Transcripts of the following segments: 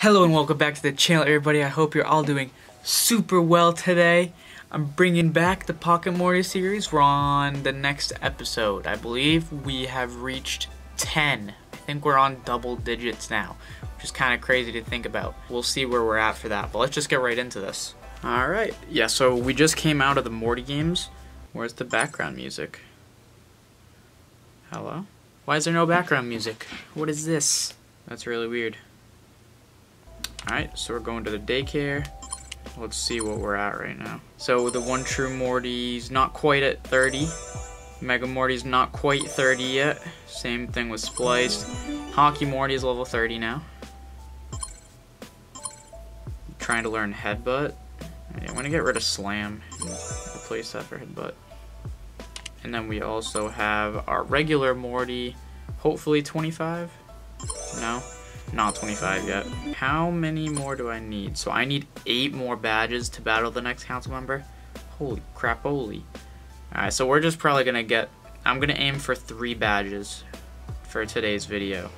Hello and welcome back to the channel everybody. I hope you're all doing super well today. I'm bringing back the Pocket Morty series. We're on the next episode. I believe we have reached 10. I think we're on double digits now, which is kind of crazy to think about. We'll see where we're at for that, but let's just get right into this. Alright, yeah, so we just came out of the Morty games. Where's the background music? Hello? Why is there no background music? What is this? That's really weird. Alright, so we're going to the daycare. Let's see what we're at right now. So the one true Morty's not quite at 30. Mega Morty's not quite 30 yet. Same thing with Spliced. Hockey Morty's level 30 now. Trying to learn Headbutt. I'm gonna get rid of Slam replace that for Headbutt. And then we also have our regular Morty, hopefully 25? No? Not 25 yet. How many more do I need? So I need 8 more badges to battle the next council member? Holy crap, holy. Alright, so we're just probably gonna get... I'm gonna aim for 3 badges for today's video.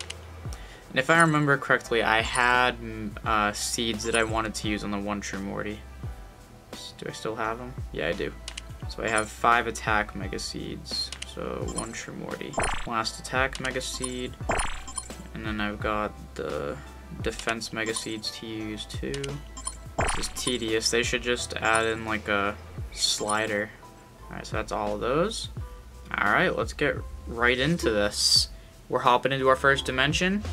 And if I remember correctly, I had uh, seeds that I wanted to use on the One True Morty. Do I still have them? Yeah, I do. So I have 5 attack Mega Seeds. So, One True Morty. Last attack Mega Seed. And then I've got the defense mega seeds to use too. This is tedious. They should just add in like a slider. Alright, so that's all of those. Alright, let's get right into this. We're hopping into our first dimension.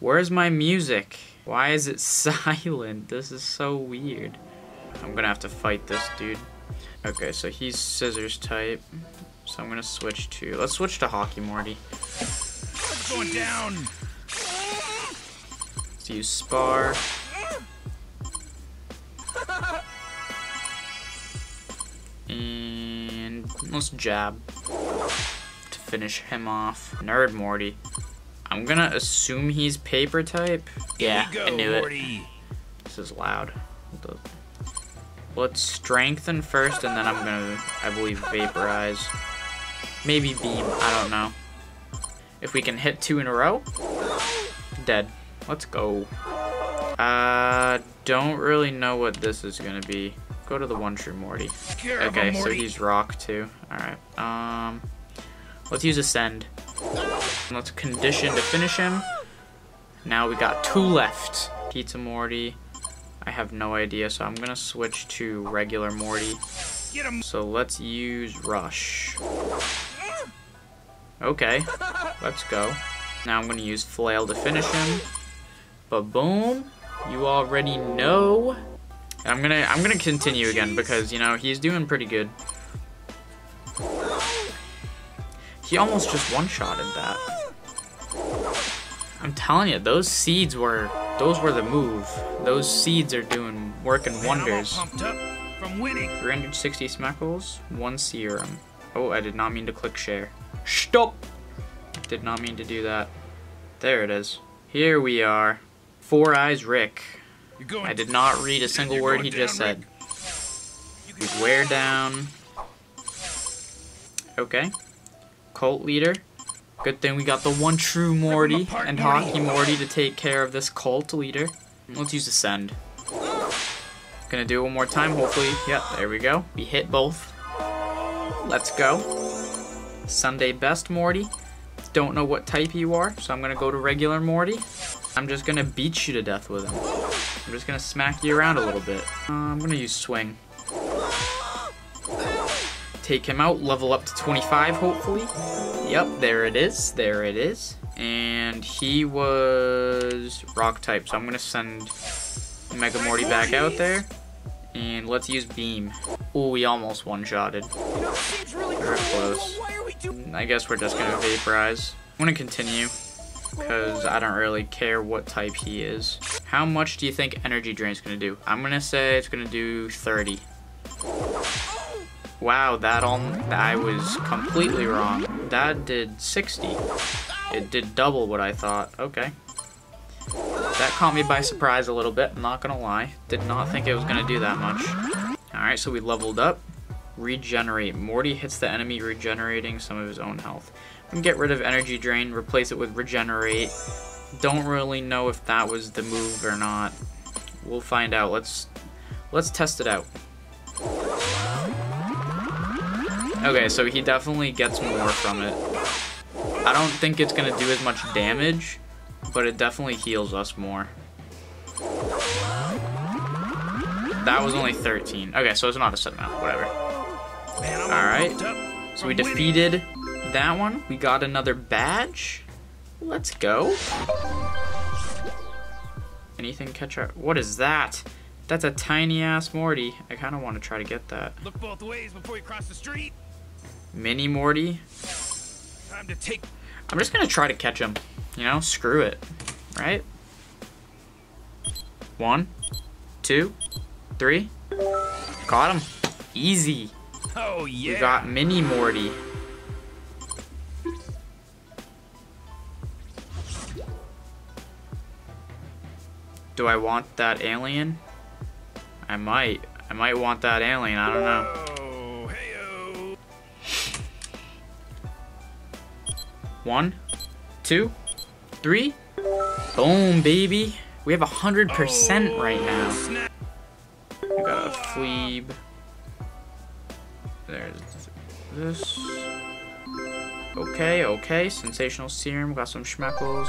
Where's my music? Why is it silent? This is so weird. I'm gonna have to fight this dude. Okay, so he's scissors type. So I'm gonna switch to, let's switch to Hockey Morty. Going down. Let's use Spar. And let's jab to finish him off. Nerd Morty. I'm gonna assume he's paper type. Yeah, go, I knew Morty. it. This is loud. Let's strengthen first, and then I'm gonna, I believe, vaporize. Maybe beam. I don't know. If we can hit two in a row, dead. Let's go. Uh, don't really know what this is gonna be. Go to the one true Morty. Okay, so he's rock too. Alright. Um, let's use Ascend. Let's condition to finish him. Now we got two left. Pizza Morty. I have no idea, so I'm gonna switch to regular Morty. So let's use Rush. Okay, let's go. Now I'm gonna use Flail to finish him. But boom, you already know. I'm gonna I'm gonna continue again because you know he's doing pretty good. He almost just one-shotted that. I'm telling you, those seeds were those were the move. Those seeds are doing working wonders. 360 schmeckles, one serum. Oh, I did not mean to click share. Stop! Did not mean to do that. There it is. Here we are. Four Eyes Rick. I did not read a single word he just said. He's wear down. Okay. Cult leader. Good thing we got the one true Morty and Hockey Morty to take care of this cult leader. Let's use Ascend. Gonna do it one more time, hopefully. Yep, there we go. We hit both. Let's go. Sunday best Morty. Don't know what type you are, so I'm gonna go to regular Morty. I'm just gonna beat you to death with him. I'm just gonna smack you around a little bit. Uh, I'm gonna use swing. Take him out, level up to 25 hopefully. Yep, there it is, there it is. And he was rock type, so I'm gonna send Mega Morty back out there. And let's use beam. Oh, we almost one-shotted. Close. I guess we're just gonna vaporize. I'm gonna continue because I don't really care what type he is. How much do you think energy drain is gonna do? I'm gonna say it's gonna do 30. Wow, that all I was completely wrong. That did 60. It did double what I thought. Okay. That caught me by surprise a little bit, I'm not gonna lie. Did not think it was gonna do that much. Alright, so we leveled up. Regenerate. Morty hits the enemy regenerating some of his own health. And get rid of energy drain, replace it with regenerate. Don't really know if that was the move or not. We'll find out. Let's let's test it out. Okay, so he definitely gets more from it. I don't think it's gonna do as much damage, but it definitely heals us more. That was only 13. Okay, so it's not a set amount, whatever. Man, All right. So we from winning. defeated that one. We got another badge. Let's go. Anything catch up? What is that? That's a tiny ass Morty. I kind of want to try to get that. Look both ways before you cross the street. Mini Morty. Time to take. I'm just going to try to catch him. You know, screw it. Right? One, two, three. Got him. Easy. Oh yeah. We got Mini Morty. Do I want that alien? I might. I might want that alien. I don't know. One, two, three. Boom, baby. We have a hundred percent oh, right now. Snap. We got a Fleeb. There's this. Okay, okay. Sensational serum. Got some schmeckles.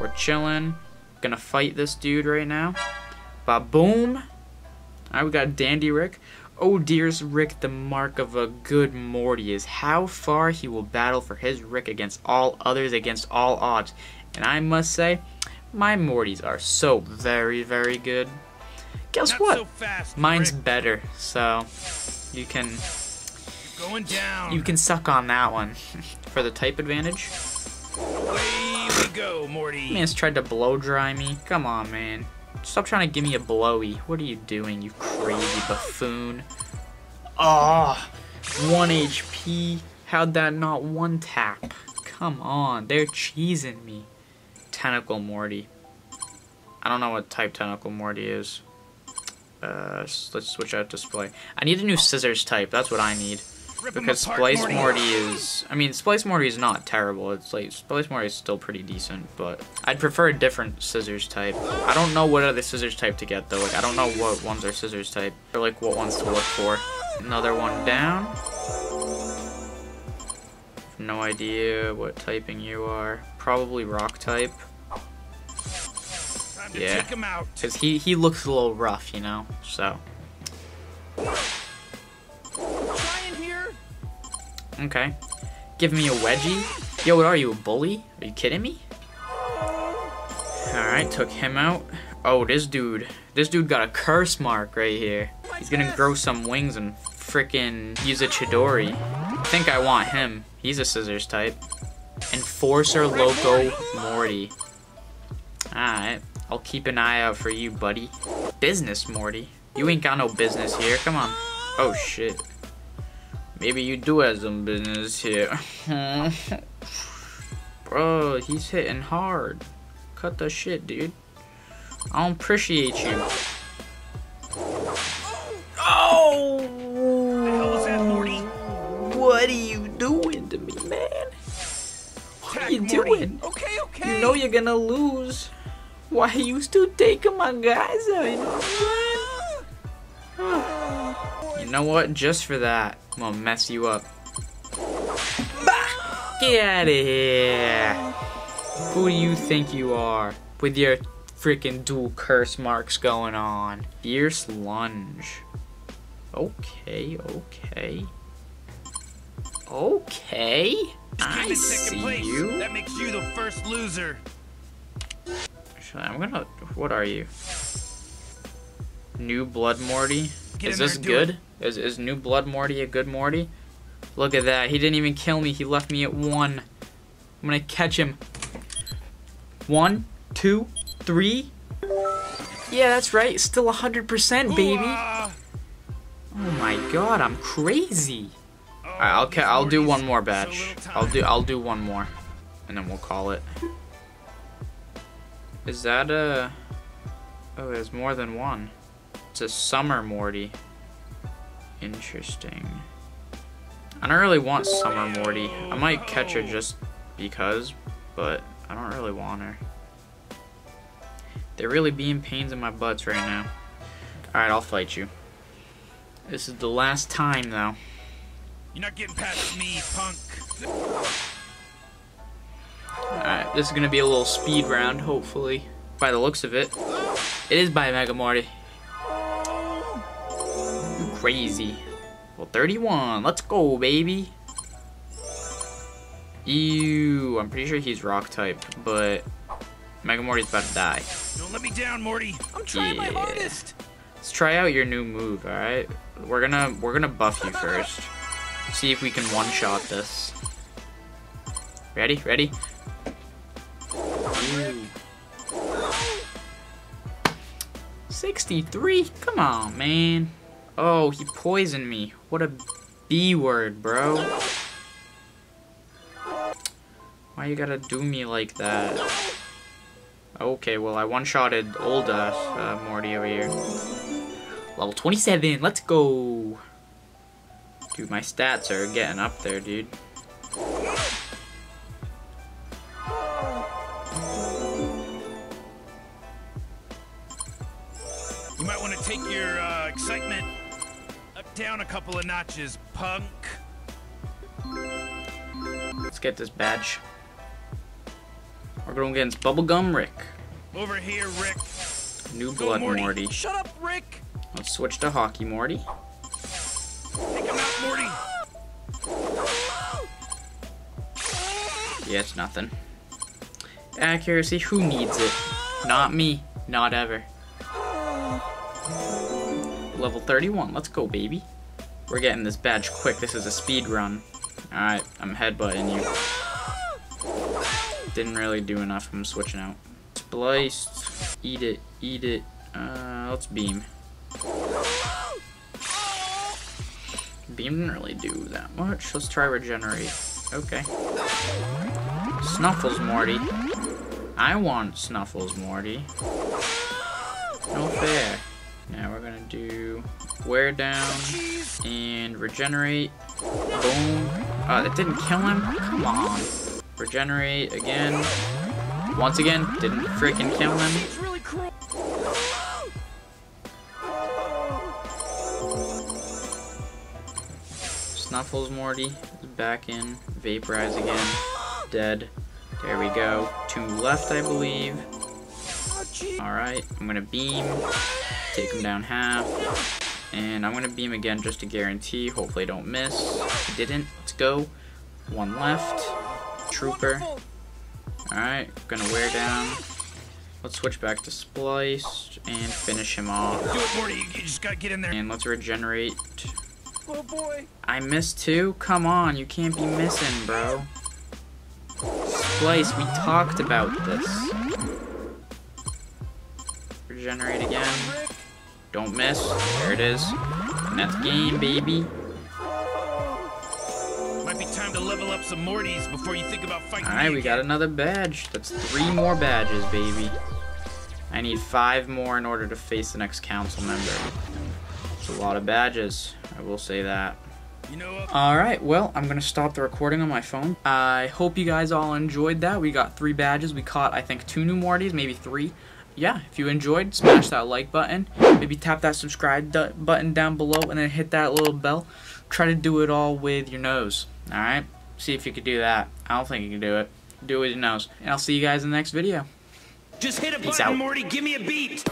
We're chilling. Gonna fight this dude right now. Ba boom. Alright, we got Dandy Rick. Oh dear's Rick, the mark of a good Morty is how far he will battle for his Rick against all others, against all odds. And I must say, my Mortys are so very, very good. Guess Not what? so fast. Mine's Rick. better, so you can going down. you can suck on that one for the type advantage. Away we go, Morty. Man's tried to blow dry me. Come on, man. Stop trying to give me a blowy. What are you doing, you crazy buffoon? Ah, Oh, one HP. How'd that not one tap? Come on, they're cheesing me. Tentacle Morty. I don't know what type Tentacle Morty is. Uh, let's switch out display. I need a new scissors type. That's what I need. Because Splice Morty. Morty is, I mean, Splice Morty is not terrible. It's like Splice Morty is still pretty decent, but I'd prefer a different scissors type. I don't know what other scissors type to get though. Like I don't know what ones are scissors type or like what ones to look for. Another one down. No idea what typing you are. Probably rock type, Yeah. take him out. cause he he looks a little rough, you know. So okay, give me a wedgie. Yo, what are you, a bully? Are you kidding me? Alright, took him out. Oh, this dude. This dude got a curse mark right here. He's gonna grow some wings and frickin' use a Chidori. I think I want him. He's a scissors type. Enforcer Loco Morty. Alright, I'll keep an eye out for you, buddy. Business, Morty. You ain't got no business here. Come on. Oh, shit. Maybe you do have some business here. Hmm. Bro, he's hitting hard. Cut the shit, dude. I don't appreciate you. Oh! The hell was that, Morty? What are you doing to me, man? What are you doing? Okay, okay. You know you're gonna lose. Why are you still taking my guys out? You know what I'm saying? You know what? Just for that, I'm gonna mess you up. Bah! Get out of here! Who do you think you are? With your freaking dual curse marks going on. Fierce lunge. Okay, okay. Okay. I Came in second see place. you. That makes you the first loser. Actually, I'm gonna. What are you? New Blood Morty? Get is this good? Is is New Blood Morty a good Morty? Look at that. He didn't even kill me. He left me at one. I'm gonna catch him. One, two, three. Yeah, that's right. Still 100%, baby. Oh my god, I'm crazy. Oh, Alright, I'll I'll do one more batch. I'll do. I'll do one more, and then we'll call it. Is that a? Oh, there's more than one. It's a summer Morty. Interesting. I don't really want summer Morty. I might catch her just because, but I don't really want her. They're really being pains in my butts right now. Alright, I'll fight you. This is the last time, though. You're not getting past me, punk. Alright, this is gonna be a little speed round, hopefully. By the looks of it. It is by Mega Morty. Crazy. Well, 31. Let's go, baby. Ew. I'm pretty sure he's rock type, but Mega Morty's about to die. Don't let me down, Morty. I'm trying my Yeah. hardest. Let's try out your new move, alright? We're gonna we're gonna buff you first. See if we can one-shot this. Ready? Ready? Ooh. 63? Come on, man. Oh, he poisoned me. What a B word, bro. Why you gotta do me like that? Okay, well, I one-shotted old ass uh, Morty over here. Level 27, let's go! Dude, my stats are getting up there, dude. You might want to take your uh, down a couple of notches, punk. Let's get this badge. We're going against Bubblegum Rick. Over here, Rick. New Go, Blood Morty. Morty. Shut up, Rick. Let's switch to Hockey Morty. Take him out, Morty. Yeah, it's nothing. Accuracy, who needs it? Not me. Not ever. Level 31, let's go, baby. We're getting this badge quick. This is a speed run. Alright, I'm headbutting you. Didn't really do enough. I'm switching out. Spliced. Eat it. Eat it. Uh, let's beam. Beam didn't really do that much. Let's try regenerate. Okay. Snuffles, Morty. I want Snuffles, Morty. No fair. Do wear down and regenerate. Boom. Oh, that didn't kill him? Come on. Regenerate again. Once again, didn't freaking kill him. Snuffles Morty is back in. Vaporize again. Dead. There we go. Two left, I believe. Alright, I'm gonna beam. Take him down half. And I'm gonna beam again just to guarantee. Hopefully I don't miss. Didn't. Let's go. One left. Trooper. Alright, gonna wear down. Let's switch back to Splice and finish him off. Do it, Morty. You, just gotta get in there. And let's regenerate. Oh boy. I missed too? Come on, you can't be missing, bro. Splice, we talked about this. Regenerate again. Don't miss. There it is. And that's game, baby. Might be time to level up some Mortys before you think about fighting Alright, we got another badge. That's three more badges, baby. I need five more in order to face the next council member. It's a lot of badges. I will say that. You know what? Alright, well, I'm going to stop the recording on my phone. I hope you guys all enjoyed that. We got three badges. We caught, I think, two new Mortys, maybe three. Yeah, if you enjoyed, smash that like button. Maybe tap that subscribe button down below and then hit that little bell. Try to do it all with your nose. Alright? See if you can do that. I don't think you can do it. Do it with your nose. And I'll see you guys in the next video. Just hit a Peace button, out. Morty. Give me a beat.